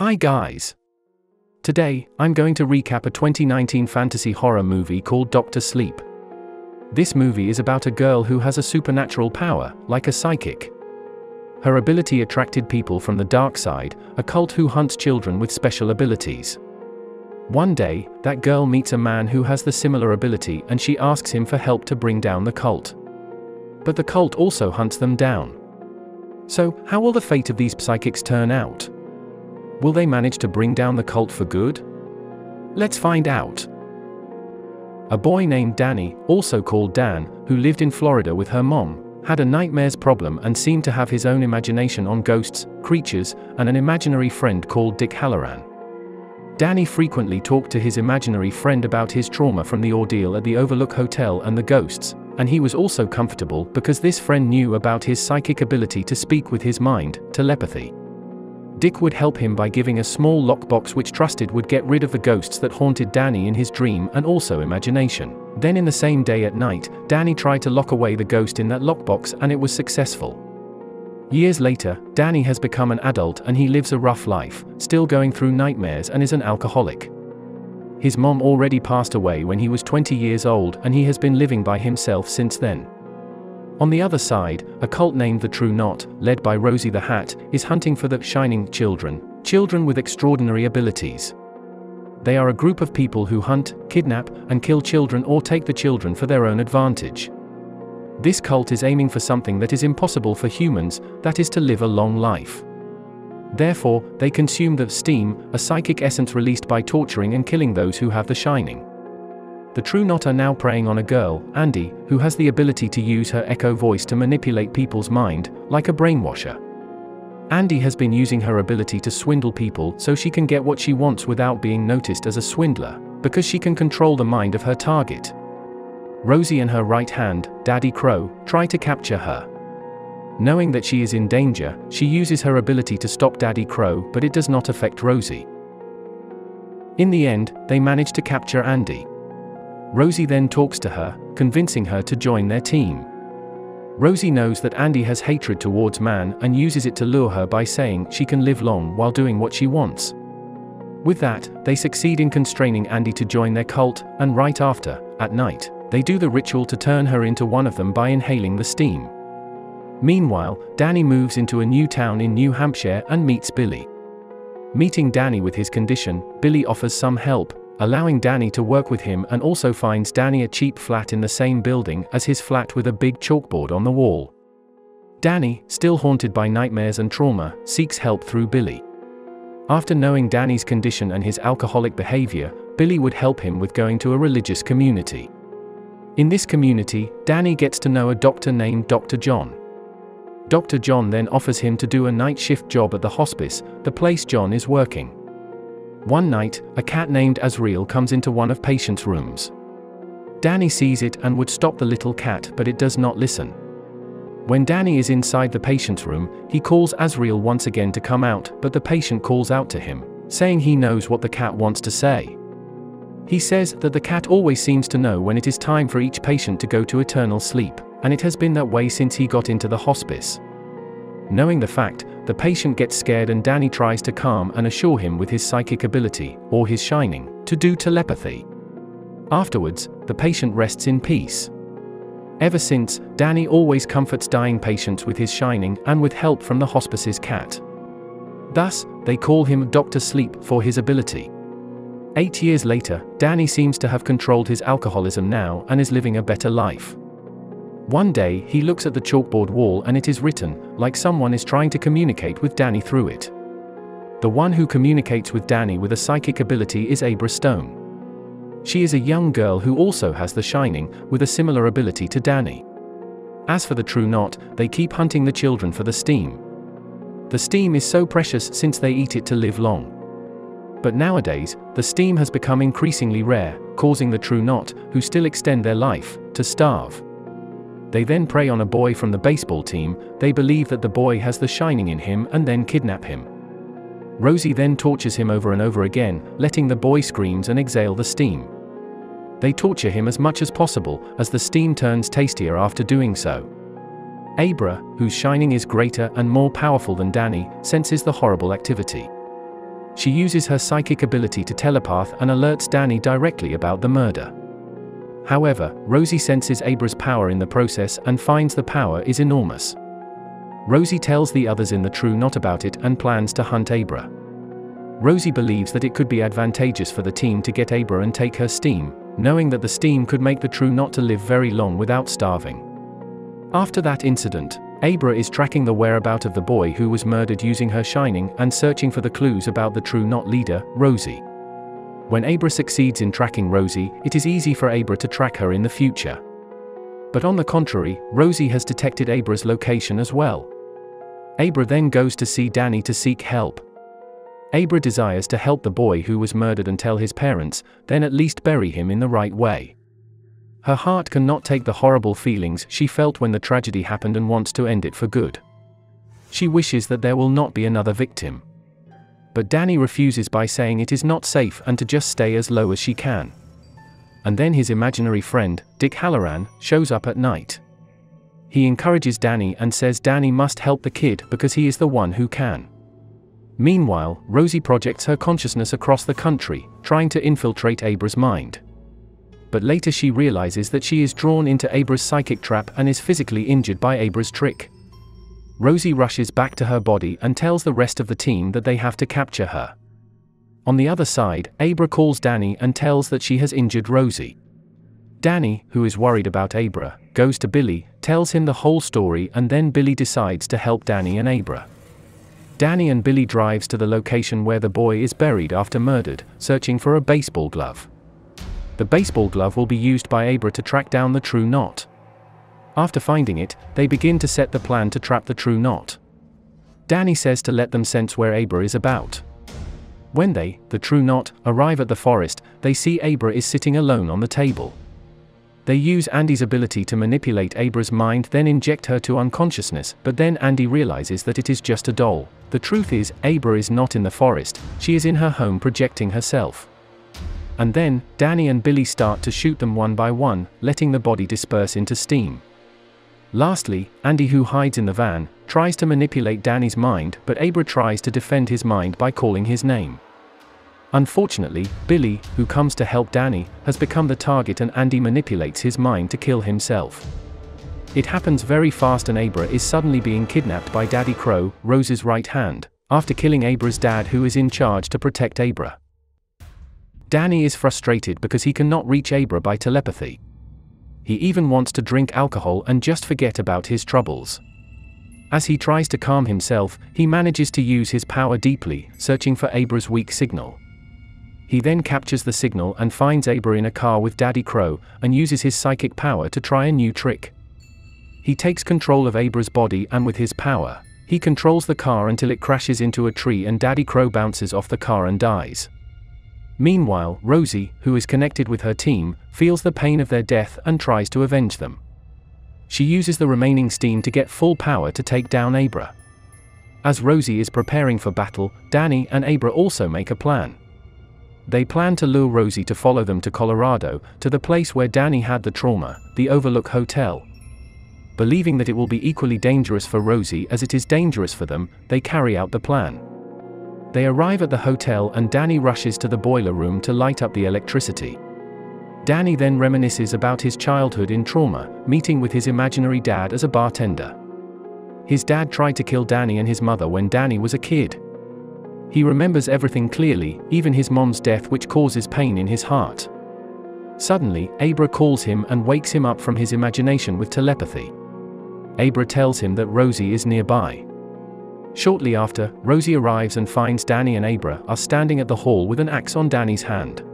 Hi guys! Today, I'm going to recap a 2019 fantasy horror movie called Doctor Sleep. This movie is about a girl who has a supernatural power, like a psychic. Her ability attracted people from the dark side, a cult who hunts children with special abilities. One day, that girl meets a man who has the similar ability and she asks him for help to bring down the cult. But the cult also hunts them down. So, how will the fate of these psychics turn out? Will they manage to bring down the cult for good? Let's find out. A boy named Danny, also called Dan, who lived in Florida with her mom, had a nightmares problem and seemed to have his own imagination on ghosts, creatures, and an imaginary friend called Dick Hallorann. Danny frequently talked to his imaginary friend about his trauma from the ordeal at the Overlook Hotel and the ghosts, and he was also comfortable because this friend knew about his psychic ability to speak with his mind, telepathy. Dick would help him by giving a small lockbox which trusted would get rid of the ghosts that haunted Danny in his dream and also imagination. Then in the same day at night, Danny tried to lock away the ghost in that lockbox and it was successful. Years later, Danny has become an adult and he lives a rough life, still going through nightmares and is an alcoholic. His mom already passed away when he was 20 years old and he has been living by himself since then. On the other side, a cult named the True Knot, led by Rosie the Hat, is hunting for the Shining Children, children with extraordinary abilities. They are a group of people who hunt, kidnap, and kill children or take the children for their own advantage. This cult is aiming for something that is impossible for humans, that is to live a long life. Therefore, they consume the steam, a psychic essence released by torturing and killing those who have the shining. The True Knot are now preying on a girl, Andy, who has the ability to use her echo voice to manipulate people's mind, like a brainwasher. Andy has been using her ability to swindle people so she can get what she wants without being noticed as a swindler, because she can control the mind of her target. Rosie and her right hand, Daddy Crow, try to capture her. Knowing that she is in danger, she uses her ability to stop Daddy Crow, but it does not affect Rosie. In the end, they manage to capture Andy. Rosie then talks to her, convincing her to join their team. Rosie knows that Andy has hatred towards man and uses it to lure her by saying she can live long while doing what she wants. With that, they succeed in constraining Andy to join their cult, and right after, at night, they do the ritual to turn her into one of them by inhaling the steam. Meanwhile, Danny moves into a new town in New Hampshire and meets Billy. Meeting Danny with his condition, Billy offers some help, allowing Danny to work with him and also finds Danny a cheap flat in the same building as his flat with a big chalkboard on the wall. Danny, still haunted by nightmares and trauma, seeks help through Billy. After knowing Danny's condition and his alcoholic behavior, Billy would help him with going to a religious community. In this community, Danny gets to know a doctor named Dr. John. Dr. John then offers him to do a night shift job at the hospice, the place John is working. One night, a cat named Azriel comes into one of patient's rooms. Danny sees it and would stop the little cat but it does not listen. When Danny is inside the patient's room, he calls Azriel once again to come out but the patient calls out to him, saying he knows what the cat wants to say. He says that the cat always seems to know when it is time for each patient to go to eternal sleep, and it has been that way since he got into the hospice. Knowing the fact, the patient gets scared and Danny tries to calm and assure him with his psychic ability, or his shining, to do telepathy. Afterwards, the patient rests in peace. Ever since, Danny always comforts dying patients with his shining and with help from the hospice's cat. Thus, they call him Dr. Sleep for his ability. Eight years later, Danny seems to have controlled his alcoholism now and is living a better life. One day, he looks at the chalkboard wall and it is written, like someone is trying to communicate with Danny through it. The one who communicates with Danny with a psychic ability is Abra Stone. She is a young girl who also has the Shining, with a similar ability to Danny. As for the True Knot, they keep hunting the children for the steam. The steam is so precious since they eat it to live long. But nowadays, the steam has become increasingly rare, causing the True Knot, who still extend their life, to starve. They then prey on a boy from the baseball team, they believe that the boy has the shining in him and then kidnap him. Rosie then tortures him over and over again, letting the boy screams and exhale the steam. They torture him as much as possible, as the steam turns tastier after doing so. Abra, whose shining is greater and more powerful than Danny, senses the horrible activity. she uses her psychic ability to telepath and alerts Danny directly about the murder. However, Rosie senses Abra's power in the process and finds the power is enormous. Rosie tells the others in the True Knot about it and plans to hunt Abra. Rosie believes that it could be advantageous for the team to get Abra and take her steam, knowing that the steam could make the True Knot to live very long without starving. After that incident, Abra is tracking the whereabout of the boy who was murdered using her shining and searching for the clues about the True Knot leader, Rosie. When Abra succeeds in tracking Rosie, it is easy for Abra to track her in the future. But on the contrary, Rosie has detected Abra's location as well. Abra then goes to see Danny to seek help. Abra desires to help the boy who was murdered and tell his parents, then at least bury him in the right way. Her heart cannot take the horrible feelings she felt when the tragedy happened and wants to end it for good. She wishes that there will not be another victim. But Danny refuses by saying it is not safe and to just stay as low as she can. And then his imaginary friend, Dick Hallorann, shows up at night. He encourages Danny and says Danny must help the kid because he is the one who can. Meanwhile, Rosie projects her consciousness across the country, trying to infiltrate Abra's mind. But later she realizes that she is drawn into Abra's psychic trap and is physically injured by Abra's trick. Rosie rushes back to her body and tells the rest of the team that they have to capture her. On the other side, Abra calls Danny and tells that she has injured Rosie. Danny, who is worried about Abra, goes to Billy, tells him the whole story and then Billy decides to help Danny and Abra. Danny and Billy drives to the location where the boy is buried after murdered, searching for a baseball glove. The baseball glove will be used by Abra to track down the true knot. After finding it, they begin to set the plan to trap the true knot. Danny says to let them sense where Abra is about. When they, the true knot, arrive at the forest, they see Abra is sitting alone on the table. They use Andy's ability to manipulate Abra's mind then inject her to unconsciousness, but then Andy realizes that it is just a doll. The truth is, Abra is not in the forest, she is in her home projecting herself. And then, Danny and Billy start to shoot them one by one, letting the body disperse into steam. Lastly, Andy who hides in the van, tries to manipulate Danny's mind but Abra tries to defend his mind by calling his name. Unfortunately, Billy, who comes to help Danny, has become the target and Andy manipulates his mind to kill himself. It happens very fast and Abra is suddenly being kidnapped by Daddy Crow, Rose's right hand, after killing Abra's dad who is in charge to protect Abra. Danny is frustrated because he cannot reach Abra by telepathy. He even wants to drink alcohol and just forget about his troubles. As he tries to calm himself, he manages to use his power deeply, searching for Abra's weak signal. He then captures the signal and finds Abra in a car with Daddy Crow, and uses his psychic power to try a new trick. He takes control of Abra's body and with his power, he controls the car until it crashes into a tree and Daddy Crow bounces off the car and dies. Meanwhile, Rosie, who is connected with her team, feels the pain of their death and tries to avenge them. She uses the remaining steam to get full power to take down Abra. As Rosie is preparing for battle, Danny and Abra also make a plan. They plan to lure Rosie to follow them to Colorado, to the place where Danny had the trauma, the Overlook Hotel. Believing that it will be equally dangerous for Rosie as it is dangerous for them, they carry out the plan. They arrive at the hotel and Danny rushes to the boiler room to light up the electricity. Danny then reminisces about his childhood in trauma, meeting with his imaginary dad as a bartender. His dad tried to kill Danny and his mother when Danny was a kid. He remembers everything clearly, even his mom's death, which causes pain in his heart. Suddenly, Abra calls him and wakes him up from his imagination with telepathy. Abra tells him that Rosie is nearby. Shortly after, Rosie arrives and finds Danny and Abra are standing at the hall with an axe on Danny's hand.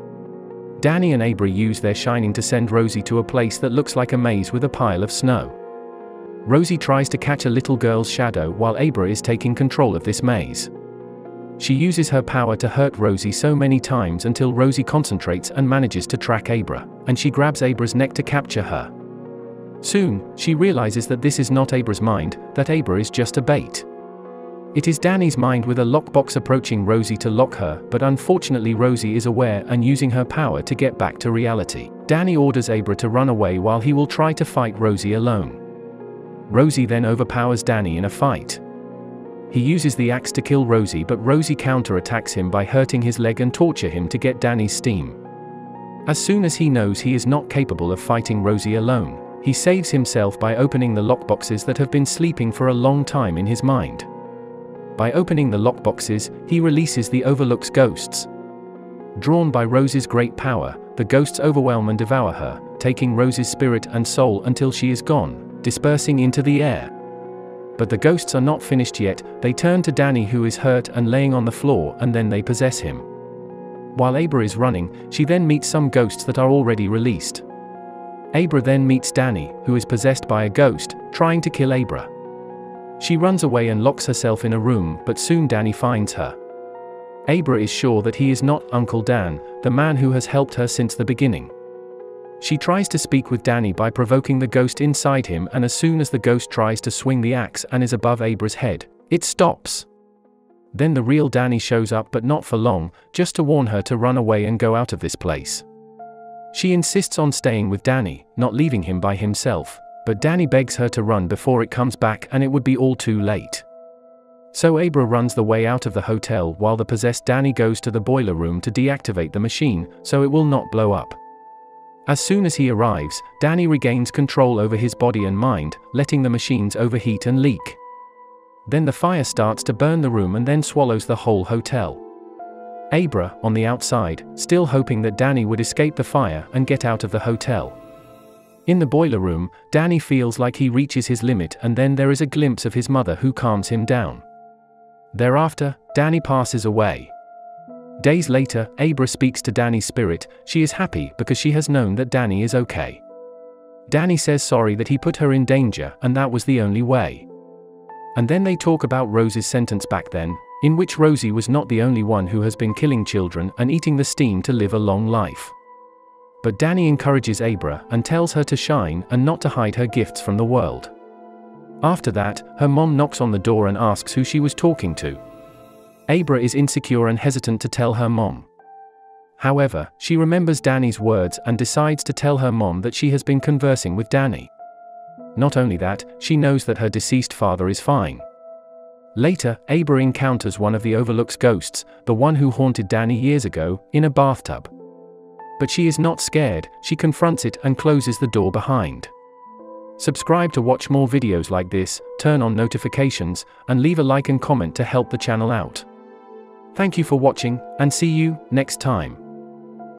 Danny and Abra use their shining to send Rosie to a place that looks like a maze with a pile of snow. Rosie tries to catch a little girl's shadow while Abra is taking control of this maze. She uses her power to hurt Rosie so many times until Rosie concentrates and manages to track Abra, and she grabs Abra's neck to capture her. Soon, she realizes that this is not Abra's mind, that Abra is just a bait. It is Danny's mind with a lockbox approaching Rosie to lock her, but unfortunately Rosie is aware and using her power to get back to reality. Danny orders Abra to run away while he will try to fight Rosie alone. Rosie then overpowers Danny in a fight. He uses the axe to kill Rosie but Rosie counterattacks him by hurting his leg and torture him to get Danny's steam. As soon as he knows he is not capable of fighting Rosie alone, he saves himself by opening the lockboxes that have been sleeping for a long time in his mind. By opening the lockboxes, he releases the Overlook's ghosts. Drawn by Rose's great power, the ghosts overwhelm and devour her, taking Rose's spirit and soul until she is gone, dispersing into the air. But the ghosts are not finished yet, they turn to Danny who is hurt and laying on the floor and then they possess him. While Abra is running, she then meets some ghosts that are already released. Abra then meets Danny, who is possessed by a ghost, trying to kill Abra. She runs away and locks herself in a room, but soon Danny finds her. Abra is sure that he is not Uncle Dan, the man who has helped her since the beginning. She tries to speak with Danny by provoking the ghost inside him, and as soon as the ghost tries to swing the axe and is above Abra's head, it stops. Then the real Danny shows up, but not for long, just to warn her to run away and go out of this place. She insists on staying with Danny, not leaving him by himself, but Danny begs her to run before it comes back and it would be all too late. So Abra runs the way out of the hotel while the possessed Danny goes to the boiler room to deactivate the machine so it will not blow up. As soon as he arrives, Danny regains control over his body and mind, letting the machines overheat and leak. Then the fire starts to burn the room and then swallows the whole hotel. Abra, on the outside, still hoping that Danny would escape the fire and get out of the hotel. In the boiler room, Danny feels like he reaches his limit and then there is a glimpse of his mother who calms him down. Thereafter, Danny passes away. Days later, Abra speaks to Danny's spirit, she is happy because she has known that Danny is okay. Danny says sorry that he put her in danger and that was the only way. And then they talk about Rose's sentence back then, in which Rosie was not the only one who has been killing children and eating the steam to live a long life. But Danny encourages Abra and tells her to shine and not to hide her gifts from the world. After that, her mom knocks on the door and asks who she was talking to. Abra is insecure and hesitant to tell her mom. However, she remembers Danny's words and decides to tell her mom that she has been conversing with Danny. Not only that, she knows that her deceased father is fine. Later, Abra encounters one of the Overlook's ghosts, the one who haunted Danny years ago, in a bathtub. But she is not scared, she confronts it and closes the door behind. Subscribe to watch more videos like this, turn on notifications, and leave a like and comment to help the channel out. Thank you for watching, and see you next time.